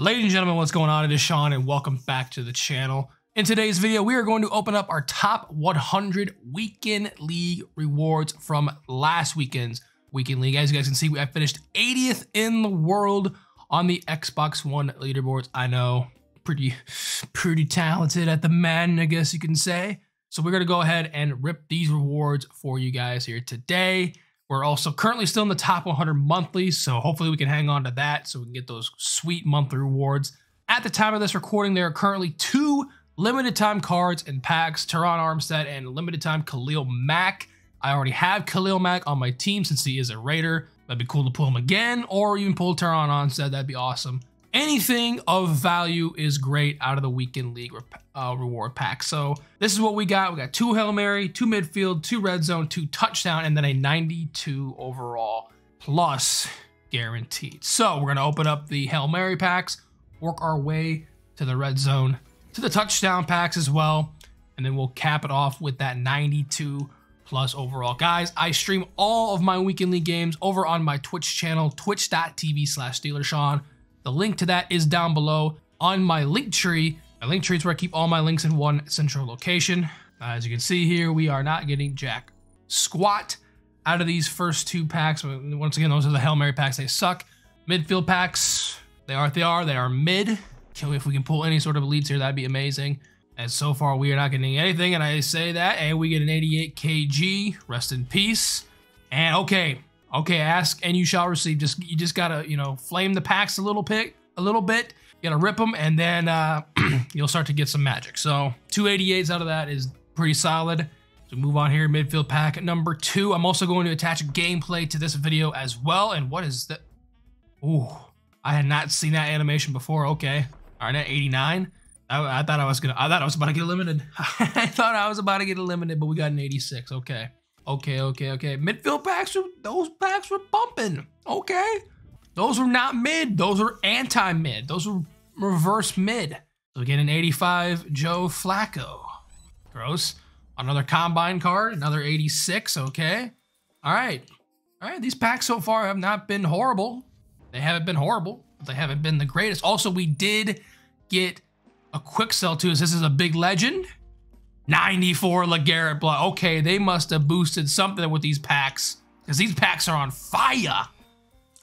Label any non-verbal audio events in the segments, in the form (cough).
Ladies and gentlemen, what's going on? It is Shawn and welcome back to the channel. In today's video, we are going to open up our top 100 weekend league rewards from last weekend's weekend league. As you guys can see, we I finished 80th in the world on the Xbox One leaderboards. I know, pretty, pretty talented at the Madden, I guess you can say. So we're gonna go ahead and rip these rewards for you guys here today. We're also currently still in the top 100 monthly, so hopefully we can hang on to that so we can get those sweet monthly rewards. At the time of this recording, there are currently two limited time cards and packs, Terron Armstead and limited time Khalil Mack. I already have Khalil Mack on my team since he is a Raider. That'd be cool to pull him again, or even pull Terron Armstead. That'd be awesome. Anything of value is great out of the weekend league uh, reward pack. So this is what we got. We got two Hail Mary, two midfield, two red zone, two touchdown, and then a 92 overall plus guaranteed. So we're going to open up the Hail Mary packs, work our way to the red zone, to the touchdown packs as well, and then we'll cap it off with that 92 plus overall. Guys, I stream all of my weekend league games over on my Twitch channel, twitch.tv slash Shawn. The link to that is down below on my link tree. My link tree is where I keep all my links in one central location. As you can see here, we are not getting jack squat out of these first two packs. Once again, those are the Hail Mary packs. They suck. Midfield packs, they are they are. They are mid. If we can pull any sort of elites here, that'd be amazing. And so far, we are not getting anything. And I say that, and we get an 88 kg. Rest in peace. And okay, Okay, ask and you shall receive. Just you just gotta you know flame the packs a little bit, a little bit. You gotta rip them, and then uh, (clears throat) you'll start to get some magic. So 288s out of that is pretty solid. So move on here, midfield pack number two. I'm also going to attach gameplay to this video as well. And what is that? Ooh, I had not seen that animation before. Okay, all right, at 89. I, I thought I was gonna. I thought I was about to get eliminated. (laughs) I thought I was about to get eliminated, but we got an 86. Okay. Okay, okay, okay. Midfield packs, were, those packs were bumping. Okay. Those were not mid. Those were anti-mid. Those were reverse mid. So we get an 85 Joe Flacco. Gross. Another combine card, another 86. Okay. All right. All right. These packs so far have not been horrible. They haven't been horrible, they haven't been the greatest. Also, we did get a quick sell too. This is a big legend. 94 LeGarrette Blount. Okay, they must have boosted something with these packs because these packs are on fire.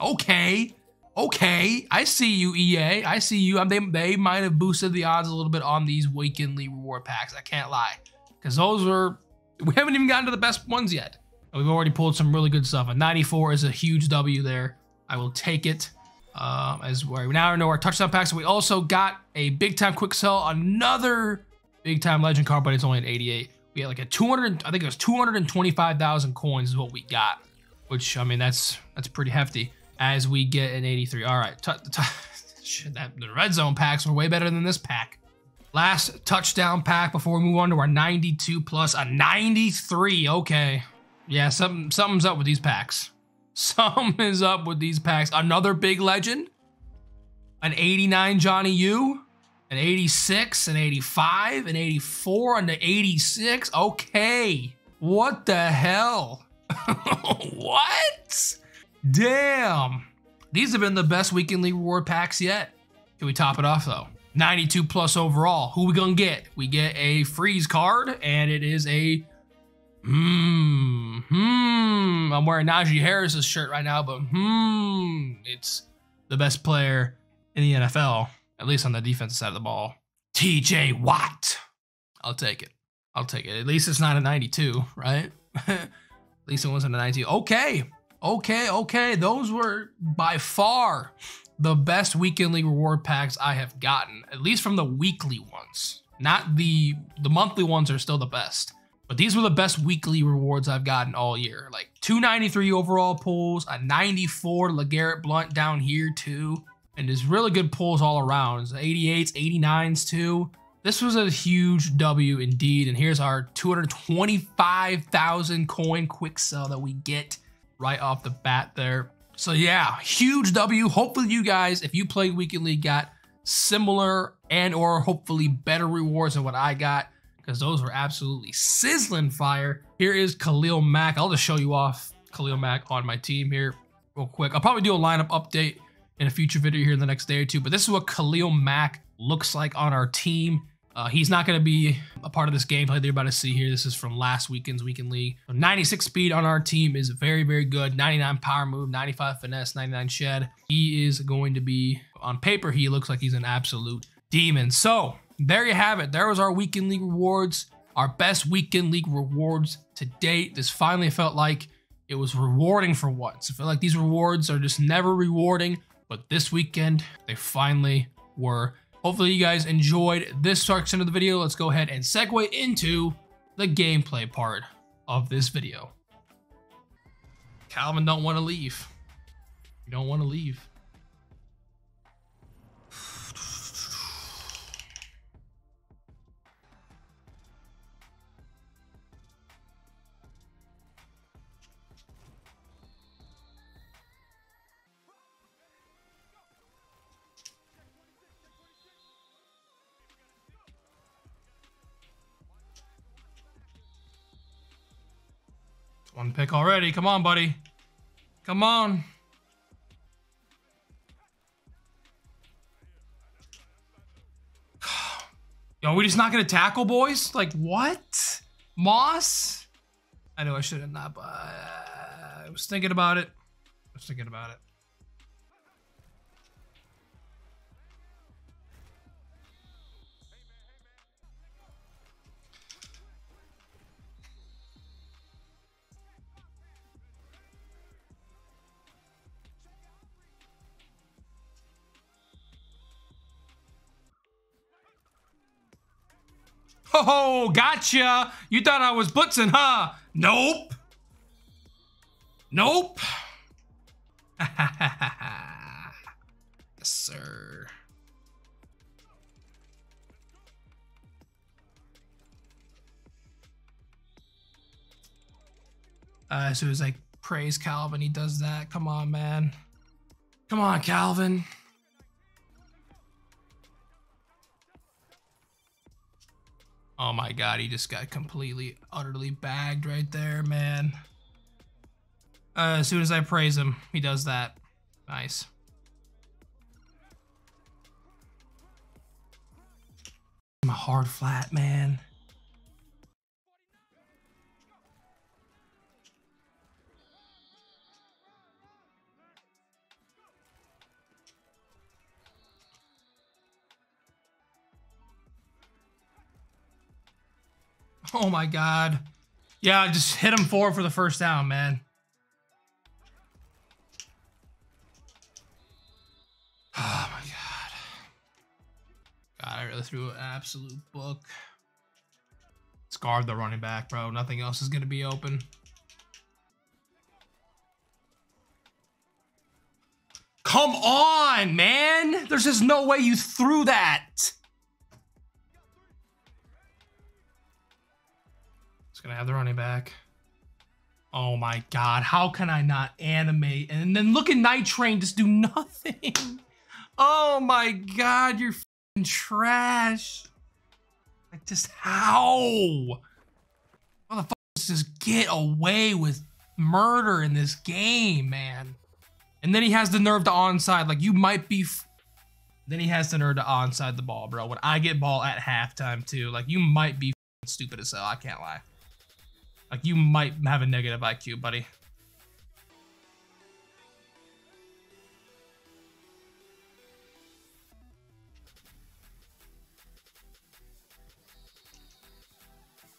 Okay, okay, I see you, EA. I see you. They, they might have boosted the odds a little bit on these weekendly reward packs. I can't lie because those are, we haven't even gotten to the best ones yet. We've already pulled some really good stuff. A 94 is a huge W there. I will take it. Um, as we now know our touchdown packs. We also got a big time quick sell, another big time legend card, but it's only an 88. We had like a 200, I think it was 225,000 coins is what we got, which I mean, that's, that's pretty hefty as we get an 83. All right. (laughs) Shit, that, the red zone packs were way better than this pack. Last touchdown pack before we move on to our 92 plus a 93. Okay. Yeah, something, something's up with these packs. (laughs) Something is up with these packs. Another big legend. An 89 Johnny U an 86, an 85, an 84, and an 86. Okay. What the hell? (laughs) what? Damn. These have been the best weekend league reward packs yet. Can we top it off though? 92 plus overall. Who we gonna get? We get a freeze card, and it is a hmm hmm. I'm wearing Najee Harris's shirt right now, but hmm, it's the best player in the NFL at least on the defensive side of the ball. TJ Watt. I'll take it. I'll take it. At least it's not a 92, right? (laughs) At least it wasn't a 92. Okay. Okay. Okay. Those were by far the best weekend league reward packs I have gotten, at least from the weekly ones. Not the the monthly ones are still the best. But these were the best weekly rewards I've gotten all year. Like 293 overall pulls, a 94 LeGarrette Blount down here too and there's really good pulls all around. 88s, 89s too. This was a huge W indeed, and here's our 225,000 coin quick sell that we get right off the bat there. So yeah, huge W. Hopefully you guys, if you played Weekend League, got similar and or hopefully better rewards than what I got because those were absolutely sizzling fire. Here is Khalil Mack. I'll just show you off Khalil Mack on my team here real quick. I'll probably do a lineup update in a future video here in the next day or two. But this is what Khalil Mack looks like on our team. Uh, he's not going to be a part of this gameplay that you're about to see here. This is from last weekend's weekend league. So 96 speed on our team is very, very good. 99 power move, 95 finesse, 99 shed. He is going to be, on paper, he looks like he's an absolute demon. So there you have it. There was our weekend league rewards, our best weekend league rewards to date. This finally felt like it was rewarding for once. I feel like these rewards are just never rewarding, but this weekend they finally were. Hopefully you guys enjoyed this section of the video. Let's go ahead and segue into the gameplay part of this video. Calvin don't want to leave. You don't want to leave. One pick already. Come on, buddy. Come on. (sighs) Yo, we just not gonna tackle, boys? Like, what? Moss? I know I shouldn't not, but I was thinking about it. I was thinking about it. Oh, gotcha. You thought I was blitzing, huh? Nope. Nope. (laughs) yes, sir. Uh, so it was like, praise Calvin, he does that. Come on, man. Come on, Calvin. God, he just got completely, utterly bagged right there, man. Uh, as soon as I praise him, he does that. Nice. I'm a hard flat, man. Oh my god. Yeah, just hit him four for the first down, man. Oh my god. God, I really threw an absolute book. Let's guard the running back, bro. Nothing else is going to be open. Come on, man. There's just no way you threw that. Gonna have the running back. Oh my god, how can I not animate? And then look at Night Train just do (laughs) nothing. Oh my god, you're trash. Like just how? Motherfuckers just get away with murder in this game, man. And then he has the nerve to onside. Like you might be. then he has the nerve to onside the ball, bro. When I get ball at halftime too, like you might be stupid as hell. I can't lie. Like, you might have a negative IQ, buddy.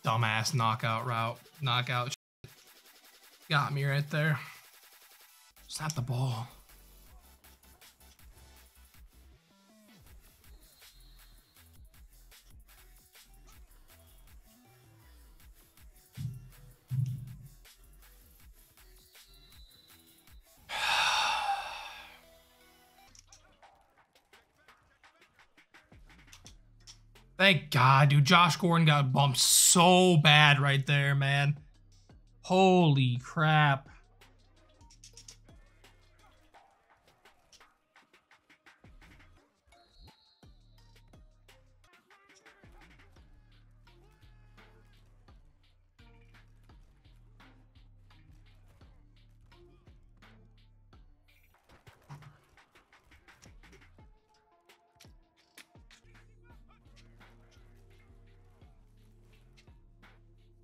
Dumbass knockout route. Knockout. Got me right there. Snap the ball. Thank God, dude. Josh Gordon got bumped so bad right there, man. Holy crap.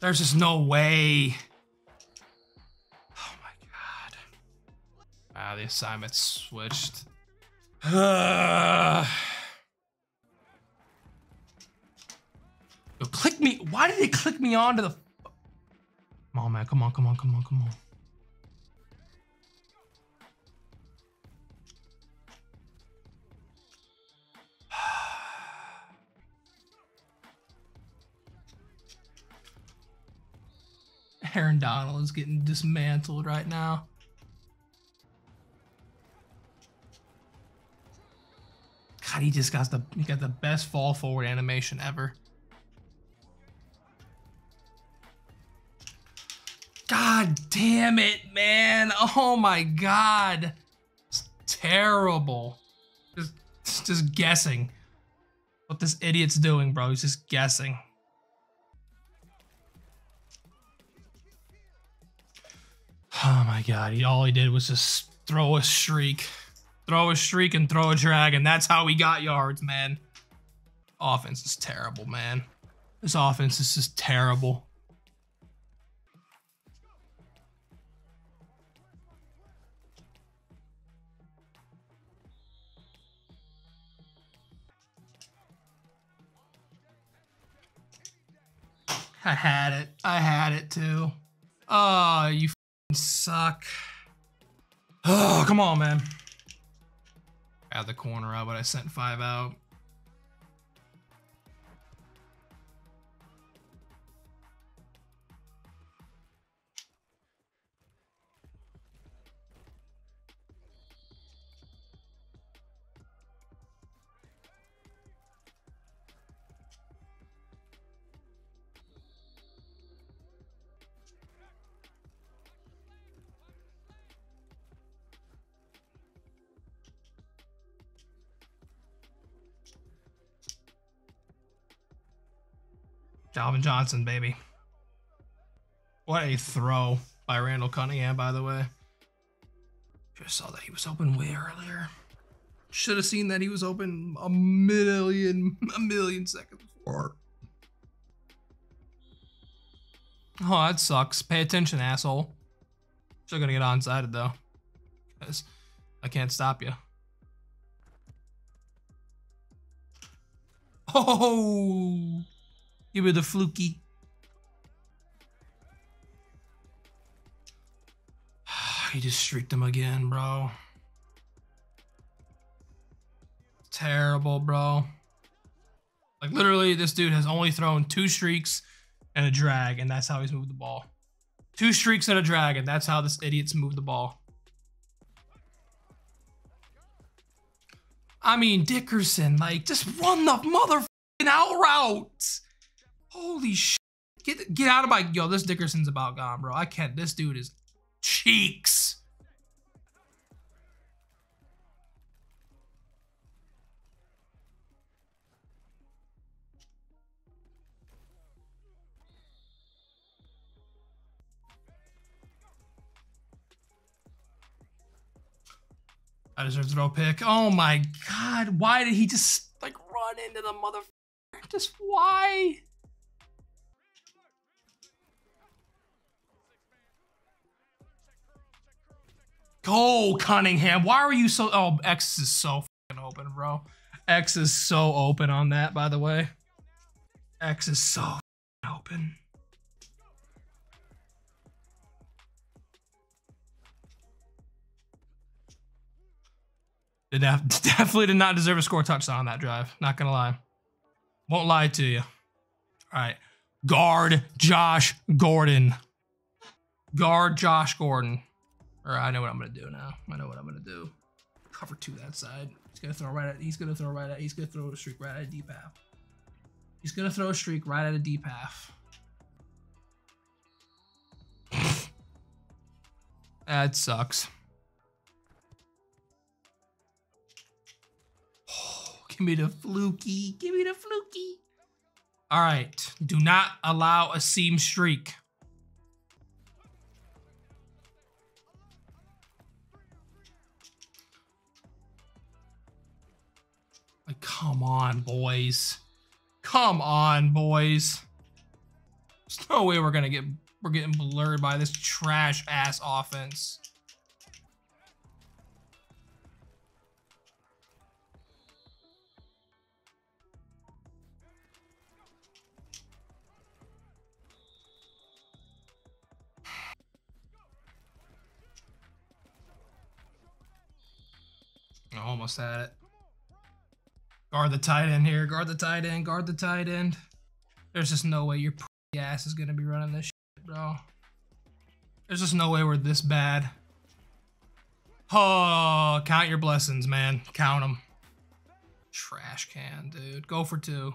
There's just no way. Oh my god. Ah, the assignment switched. (sighs) Uh, click me. Why did they click me onto the? Come on, man. Come on. Come on. Come on. Come on. Donald is getting dismantled right now. God, he just got the he got the best fall forward animation ever. God damn it, man. Oh my god. It's terrible. Just just guessing. What this idiot's doing, bro. He's just guessing. Oh my god, he, all he did was just throw a streak. Throw a streak and throw a drag, and that's how we got yards, man. Offense is terrible, man. This offense is just terrible. I had it. I had it too. Oh, you suck. Oh, come on, man. At the corner out, but I sent five out. Calvin Johnson, baby. What a throw by Randall Cunningham, by the way. Just saw that he was open way earlier. Should have seen that he was open a million, a million seconds before. Oh, that sucks. Pay attention, asshole. Still gonna get onsided though. Because I can't stop you. Oh! Give me the fluky. (sighs) he just streaked him again, bro. Terrible, bro. Like literally, this dude has only thrown two streaks and a drag, and that's how he's moved the ball. Two streaks and a drag, and that's how this idiot's moved the ball. I mean, Dickerson, like, just run the motherfucking out route. Holy shit. Get get out of my yo, this Dickerson's about gone, bro. I can't this dude is cheeks. I deserve throw pick. Oh my god, why did he just like run into the mother? Just why? Go, Cunningham. Why are you so... Oh, X is so open, bro. X is so open on that, by the way. X is so open. Did (laughs) definitely did not deserve a score touchdown on that drive. Not gonna lie. Won't lie to you. All right. Guard Josh Gordon. Guard Josh Gordon. Or I know what I'm gonna do now. I know what I'm gonna do. Cover two that side. He's gonna throw right at. He's gonna throw right at. He's gonna throw a streak right at a deep half. He's gonna throw a streak right at a deep half. (laughs) that sucks. (sighs) Give me the fluky. Give me the fluky. All right. Do not allow a seam streak. Come on, boys. Come on, boys. There's no way we're gonna get we're getting blurred by this trash ass offense. (sighs) I Almost had it. Guard the tight end here. Guard the tight end. Guard the tight end. There's just no way your ass is gonna be running this shit, bro. There's just no way we're this bad. Oh, count your blessings, man. Count them. Trash can, dude. Go for two.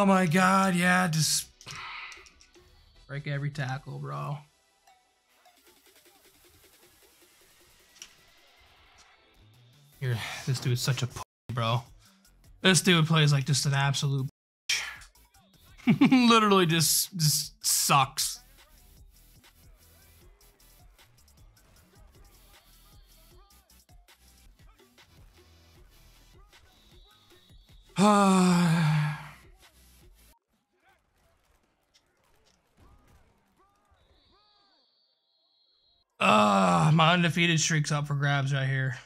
Oh my god, yeah, just break every tackle, bro. Here, this dude's such a bro. This dude plays like just an absolute (laughs) Literally just just sucks. Ah. (sighs) (sighs) Ah, uh, my undefeated streak's up for grabs right here.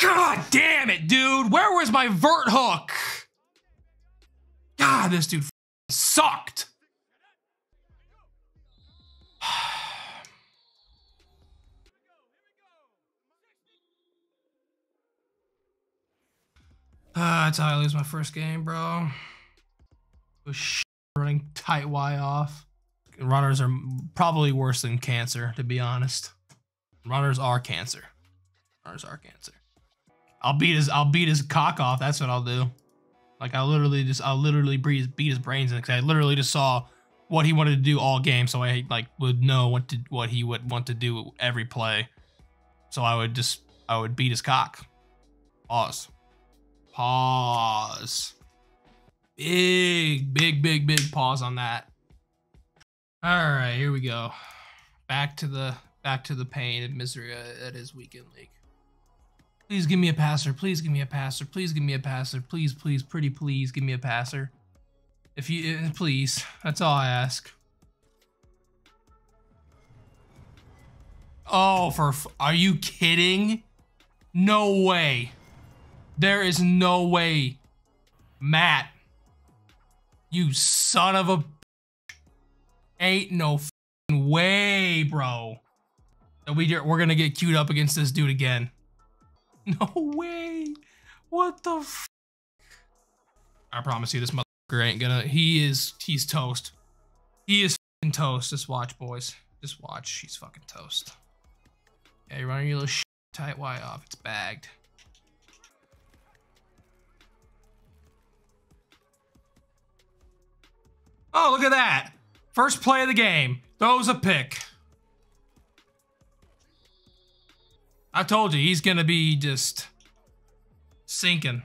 God damn it, dude. Where was my vert hook? God, this dude sucked. (sighs) Ah, uh, that's how I lose my first game, bro. Was running tight Y off. Runners are probably worse than cancer, to be honest. Runners are cancer. Runners are cancer. I'll beat his I'll beat his cock off. That's what I'll do. Like I literally just I'll literally beat his, beat his brains in because I literally just saw what he wanted to do all game, so I like would know what to what he would want to do every play. So I would just I would beat his cock. Pause. Pause. Big, big, big, big pause on that. All right, here we go. Back to the back to the pain and misery that is weekend league. Please give me a passer. Please give me a passer. Please give me a passer. Please, please, pretty please give me a passer. If you, uh, please. That's all I ask. Oh, for, are you kidding? No way. There is no way. Matt. You son of a Ain't no way, bro. That we, we're gonna get queued up against this dude again. (laughs) No way. What the I promise you, this motherfucker ain't gonna. He is. He's toast. He is toast. Just watch, boys. Just watch. He's fucking toast. Yeah, you're running your little tight Y off. It's bagged. Oh, look at that. First play of the game. Throws a pick. I told you, he's going to be just sinking.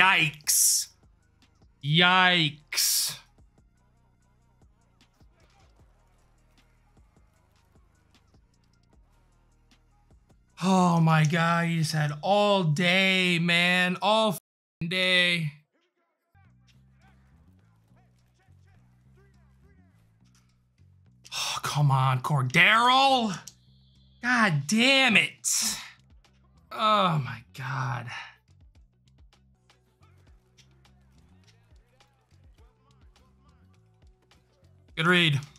Yikes. Yikes. Oh my god, you just had all day, man. All day. Oh, come on, Cordero. God damn it. Oh my god. Good read. (laughs)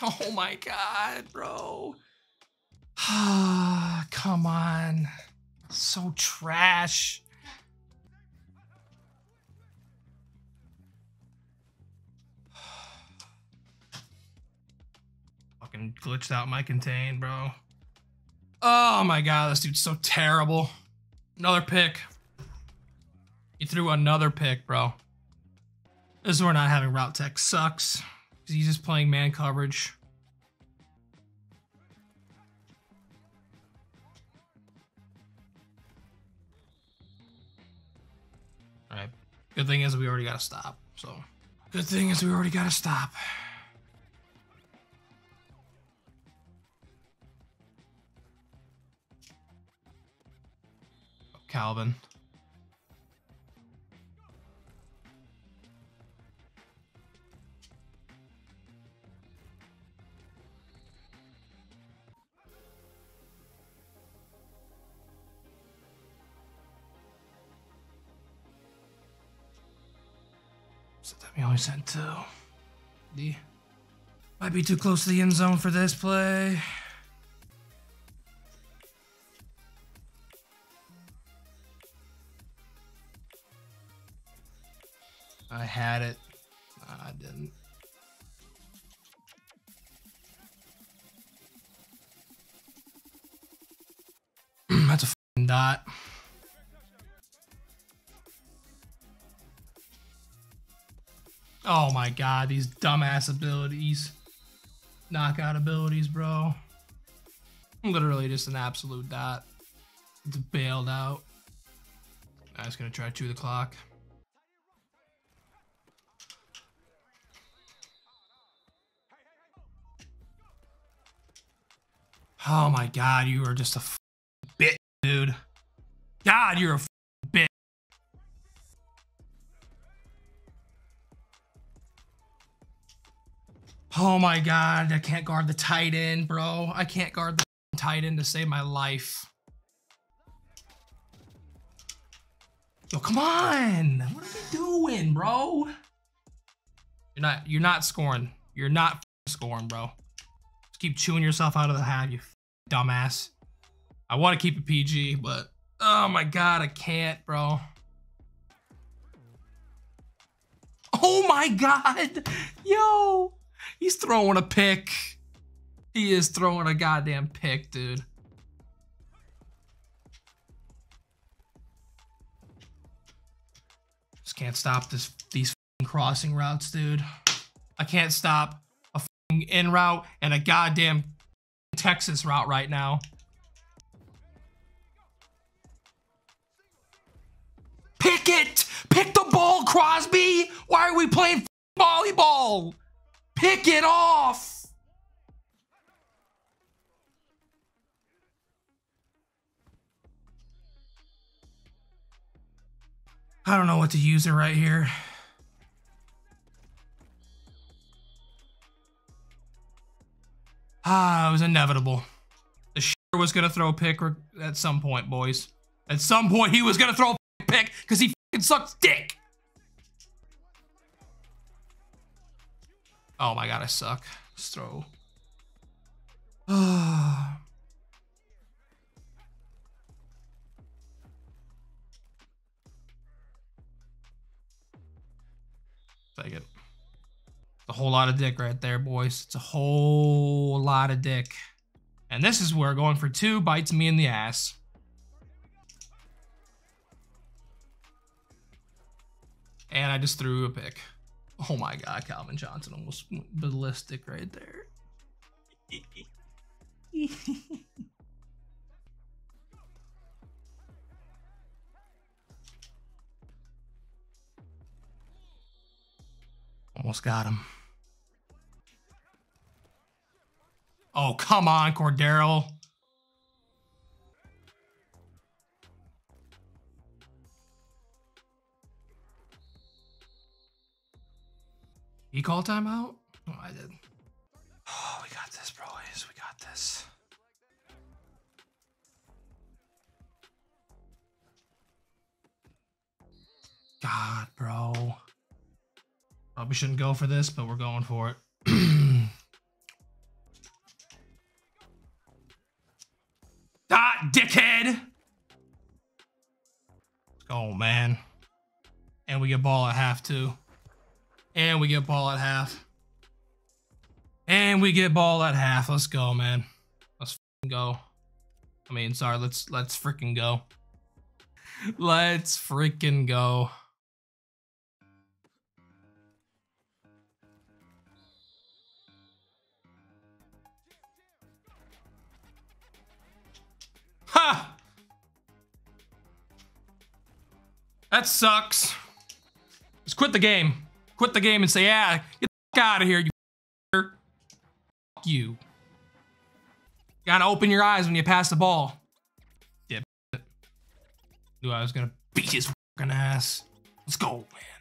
Oh my god, bro. Ah, (sighs) come on. So trash. (sighs) Fucking glitched out my contain, bro. Oh my god, this dude's so terrible. Another pick. Threw another pick, bro. This is where not having route tech sucks. He's just playing man coverage. Alright. Good thing is we already got to stop. So, good thing is we already got to stop. Calvin. So that we only sent two. D. Might be too close to the end zone for this play. God, these dumbass abilities. Knockout abilities, bro. I'm Literally just an absolute dot. It's bailed out. I was gonna try to chew the clock. Oh my god, you are just a bitch, dude. God, you're a Oh my god, I can't guard the tight end, bro. I can't guard the tight end to save my life. Yo, come on. What are you doing, bro? You're not you're not scoring. You're not scoring, bro. Just keep chewing yourself out of the hat, you dumbass. I want to keep it PG, but oh my god, I can't, bro. Oh my god. Yo. He's throwing a pick. He is throwing a goddamn pick, dude. Just can't stop this these crossing routes, dude. I can't stop a in route and a goddamn Texas route right now. Pick it! Pick the ball, Crosby! Why are we playing volleyball? Pick it off! I don't know what to use it right here. Ah, it was inevitable. The shit was gonna throw a pick at some point, boys. At some point, he was gonna throw a pick because he sucks dick. Oh my god, I suck. Just throw. (sighs) Take it. A whole lot of dick right there, boys. It's a whole lot of dick. And this is where going for two bites me in the ass. And I just threw a pick. Oh my god, Calvin Johnson almost ballistic right there. (laughs) almost got him. Oh, come on, Cordero. He called timeout? Oh, I did. Oh, we got this, boys. We got this. God, bro. Probably shouldn't go for this, but we're going for it. (clears throat) ah, dickhead! Let's go, man. And we get ball at half, too. And we get ball at half. And we get ball at half. Let's go, man. Let's go. I mean, sorry, let's let's freaking go. Let's freaking go. Ha! That sucks. Just quit the game. Quit the game and say, yeah, get the out of here, you Fuck you. You gotta open your eyes when you pass the ball. Yeah. Knew I was gonna beat his fucking ass. Let's go, man.